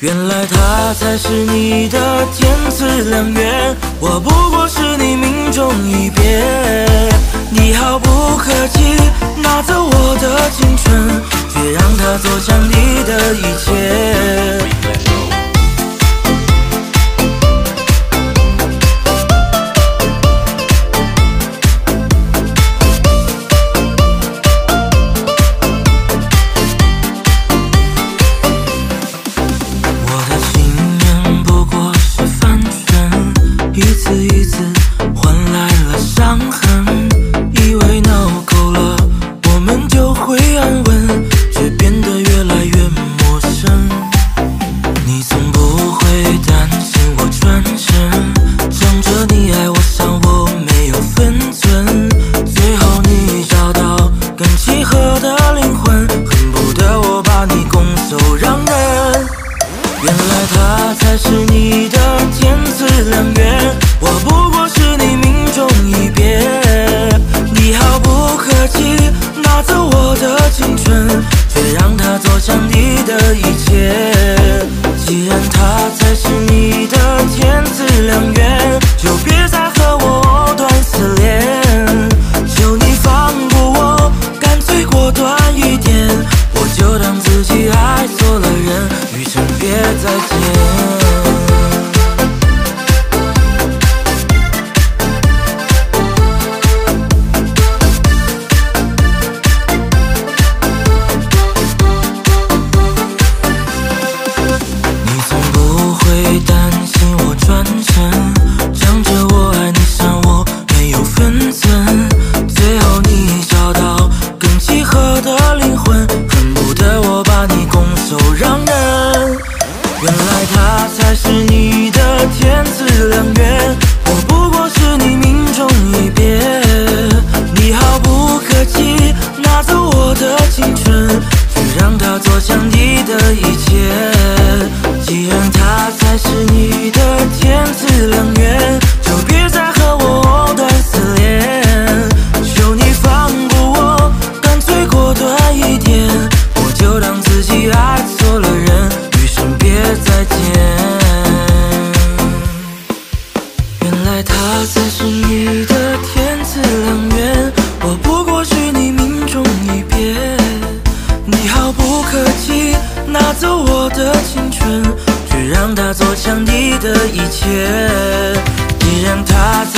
原来他才是你的天赐良缘，我不过是你命中一别。你毫不客气拿走我的青春，却让他走向你的一切。一次一次换来了伤痕，以为闹够了，我们就会安稳，却变得越来越陌生。你从不会担心我转身，想着你爱我，想我没有分寸。最后你找到更契合的灵魂，恨不得我把你拱手让人。原来他才是你的天赐良。我不过是你命中一别，你毫不客气拿走我的青春，却让他走向你的一切。既然他才是你的天赐良缘，就别再和我藕断丝连。求你放过我，干脆果断一点，我就当自己爱错了人，余生别再见。原来他才是你的天赐良缘，我不过是你命中一别，你毫不客气拿走我的青春，却让他坐享你的颜。拿走我的青春，却让它做强你的一切，你让它。